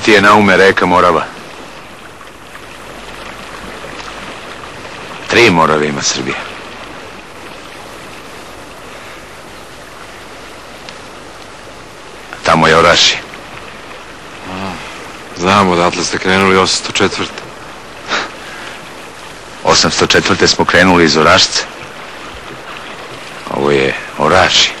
ti je na ume reka Morava? Tri Morave ima Srbija. Tamo je Oraši. Znamo odatle ste krenuli 804. 804. smo krenuli iz Orašca. Ovo je Oraši.